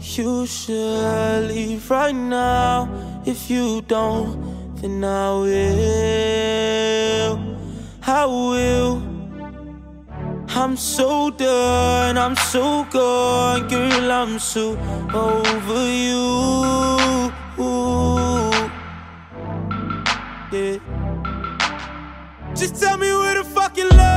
You should leave right now. If you don't, then I will. I will. I'm so done, I'm so gone, girl. I'm so over you. Yeah. Just tell me where the fucking love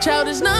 alone. Childish nonsense,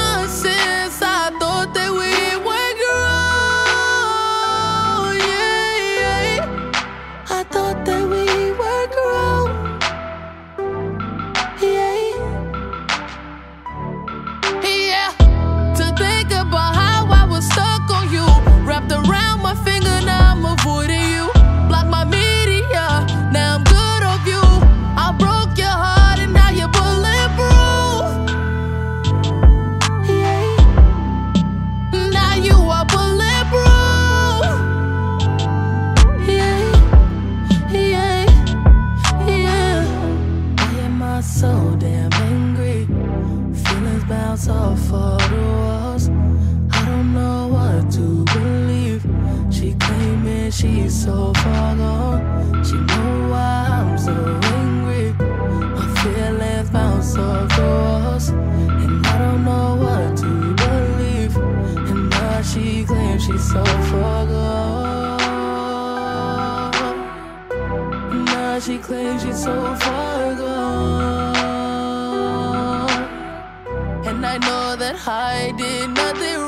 Bounce off of the walls. I don't know what to believe. She claiming she's so far gone. She know why I'm so angry. My feelings bounce off the walls, and I don't know what to believe. And now she claims she's so far gone. Now she claims she's so far gone. And I know that I did nothing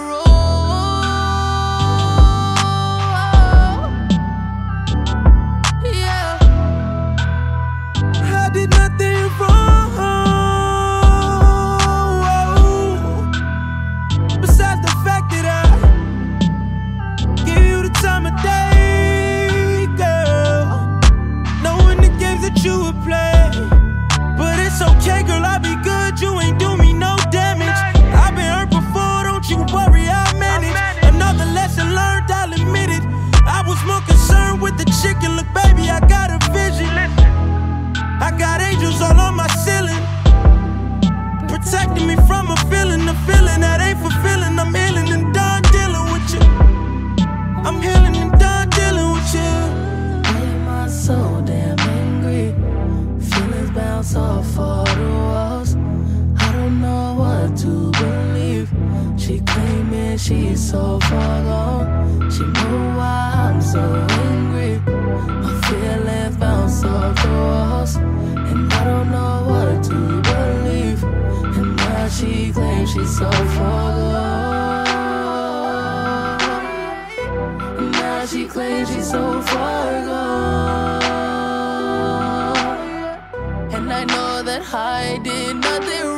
she's so far gone. She know why I'm so angry. My feelings bounce off the walls, and I don't know what to believe. And now she claims she's so far gone. Now she claims she's so far gone. And I know that I did nothing